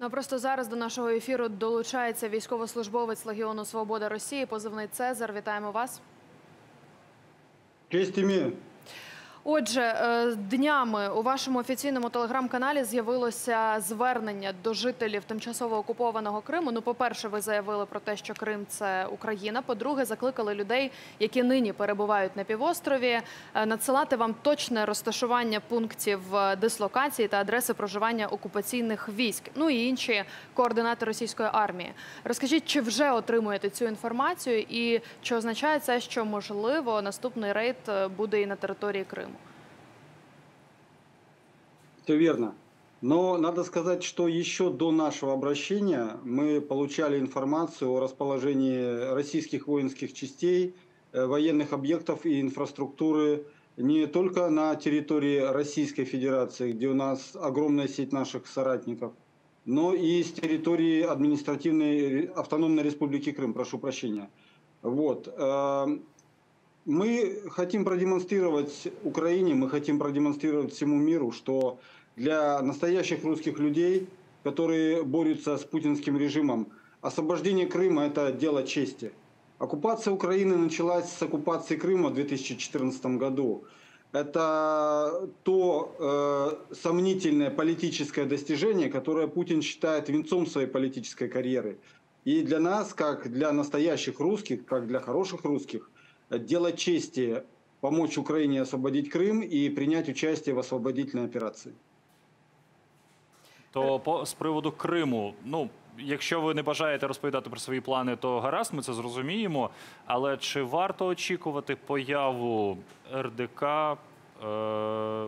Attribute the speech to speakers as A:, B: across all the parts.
A: Ну а просто зараз до нашого ефіру долучається військовослужбовець Легіону Свобода Росії, позивний Цезар. Вітаємо вас.
B: Честь имею.
A: Отже, е, днями у вашому офіційному телеграм-каналі з'явилося звернення до жителів тимчасово окупованого Криму. Ну, по-перше, ви заявили про те, що Крим це Україна. По-друге, закликали людей, які нині перебувають на півострові, е, надсилати вам точне розташування пунктів е, дислокації та адреси проживання окупаційних військ. Ну і інші координати російської армії. Розкажіть, чи вже отримуєте цю інформацію, і чи означає це, що можливо наступний рейд буде і на території Криму?
B: Все верно. Но надо сказать, что еще до нашего обращения мы получали информацию о расположении российских воинских частей, э, военных объектов и инфраструктуры не только на территории Российской Федерации, где у нас огромная сеть наших соратников, но и с территории административной автономной республики Крым, прошу прощения. Вот. э, Мы хотим продемонстрировать Украине, мы хотим продемонстрировать всему миру, что для настоящих русских людей, которые борются с путинским режимом, освобождение Крыма – это дело чести. Оккупация Украины началась с оккупации Крыма в 2014 году. Это то э, сомнительное политическое достижение, которое Путин считает венцом своей политической карьеры. И для нас, как для настоящих русских, как для хороших русских, дело чести помочь Украине освободить Крым и принять участие в освободительной операции.
C: То по з приводу Криму, ну якщо ви не бажаєте розповідати про свої плани, то гаразд, ми це зрозуміємо. Але чи варто очікувати появу РДК е,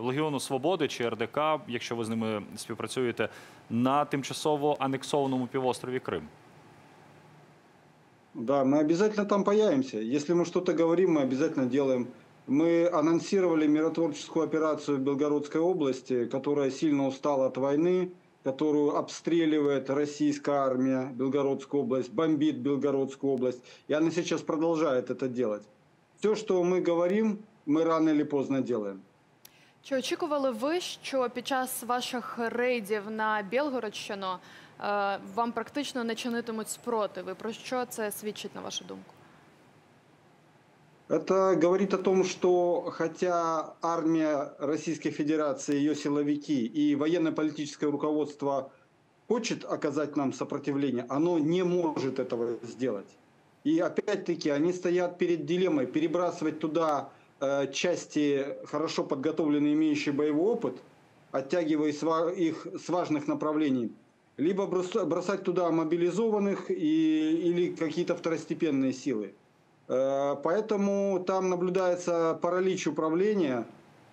C: Легіону Свободи чи РДК, якщо ви з ними співпрацюєте, на тимчасово анексованому півострові Крим?
B: Да, мы обязательно там появимся. Если мы что-то говорим, мы обязательно делаем. Мы анонсировали миротворческую операцию в Белгородской области, которая сильно устала от войны, которую обстреливает российская армия Белгородскую область, бомбит Белгородскую область. И она сейчас продолжает это делать. Все, что мы говорим, мы рано или поздно делаем.
A: Чи очікували ви, що під час ваших рейдів на Білгородщину е, вам практично не чинитимуть спротиви? Про що це свідчить на вашу думку?
B: Это говорит о том, что хотя армия Российской Федерации, ее силовики и военно-политическое руководство хочет оказать нам сопротивление, оно не может этого сделать. И опять-таки они стоят перед дилеммой перебрасывать туда э, части, хорошо подготовленные, имеющие боевой опыт, оттягивая их с важных направлений, либо бросать туда мобилизованных и, или какие-то второстепенные силы. Э, поэтому там наблюдается паралич управления.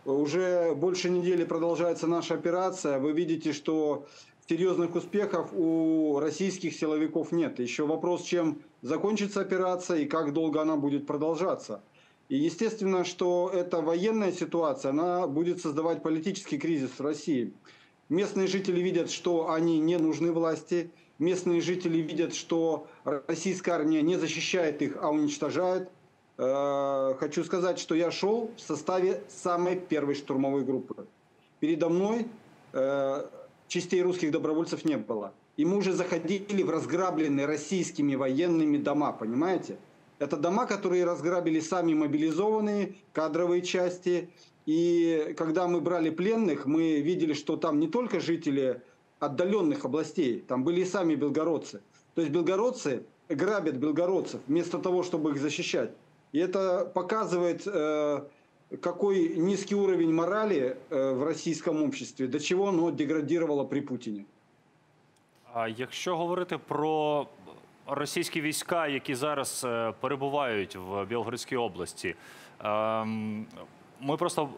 B: Уже больше недели продолжается наша операция. Вы видите, что серьезных успехов у российских силовиков нет. Еще вопрос, чем закончится операция и как долго она будет продолжаться. И естественно, что эта военная ситуация, она будет создавать политический кризис в России. Местные жители видят, что они не нужны власти, местные жители видят, что российская армия не защищает их, а уничтожает. Э, хочу сказать, что я шел в составе самой первой штурмовой группы. Передо мной э, частей русских добровольцев не было. И мы уже заходили в разграбленные российскими военными дома, понимаете? Это дома, которые разграбили сами мобилизованные кадровые части. И когда мы брали пленных, мы видели, что там не только жители отдаленных областей. Там были и сами белгородцы. То есть белгородцы грабят белгородцев вместо того, чтобы их защищать. И это показывает, э, какой низкий уровень морали э, в российском обществе, до чего оно деградировало при Путине.
C: А якщо говорити про російські війська, які зараз е, перебувають в Білгородській області, ем, ми просто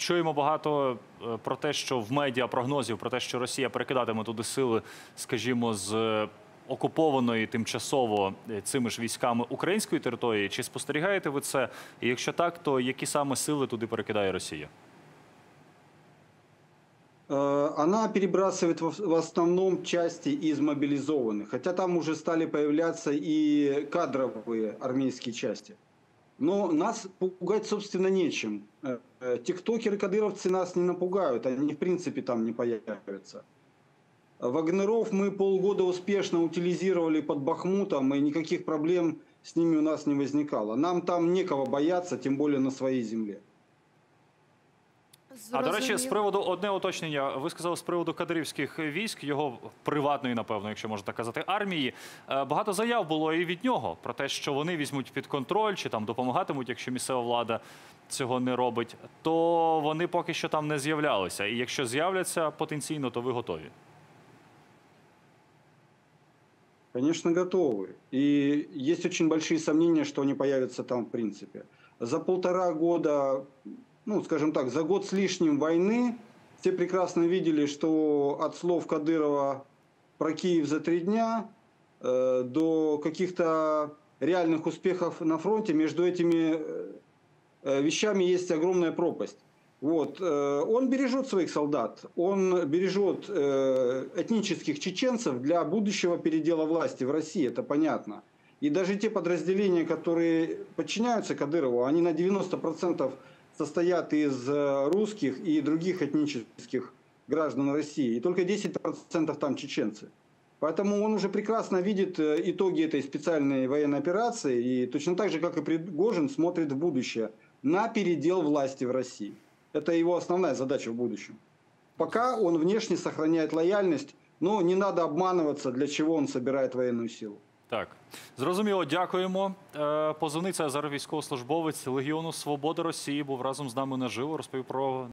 C: чуємо багато е, про те, що в медіа прогнозів про те, що Росія перекидатиме туди сили, скажімо, з окупованої тимчасово е, цими ж військами української території. Чи спостерігаєте ви це? І якщо так, то які саме сили туди перекидає Росія?
B: Е, она перебрасывает в основном части из мобилизованных, хотя там уже стали появляться и кадровые армейские части. Но нас пугать, собственно, нечем. Э, э, тиктокеры, кадыровцы нас не напугают, они в принципе там не появятся. Вагнеров мы полгода успешно утилизировали под Бахмутом, и никаких проблем с ними у нас не возникало. Нам там некого бояться, тем более на своей земле.
C: А до речі, з приводу одне уточнення. Ви сказали з приводу кадирівських військ, його приватної, напевно, якщо можна так казати, армії. Е, Багато заяв було і від нього про те, що вони візьмуть під контроль чи там допомагатимуть, якщо місцева влада цього не робить. То вони поки що там не з'являлися. І якщо з'являться потенційно, то ви готові.
B: Конечно, готовы. И есть очень большие сомнения, что они появятся там в принципе. За полтора года, ну, скажем так, за год с лишним войны все прекрасно видели, что от слов Кадырова про Киев за три дня э, до каких-то реальных успехов на фронте между этими э, э, вещами есть огромная пропасть. Вот. э, Он бережет своих солдат, он бережет э, этнических чеченцев для будущего передела власти в России, это понятно. И даже те подразделения, которые подчиняются Кадырову, они на 90% состоят из э, русских и других этнических граждан России. И только 10% там чеченцы. Поэтому он уже прекрасно видит э, итоги этой специальной военной операции и точно так же, как и Пригожин, смотрит в будущее на передел власти в России. Это его основная задача в будущем. Пока он внешне сохраняет лояльность, но не надо обманываться, для чего он собирает военную силу.
C: Так, зрозуміло, дякуємо. Е, Позивний це зараз військовослужбовець Легіону Свободи Росії був разом з нами наживо. Розповів про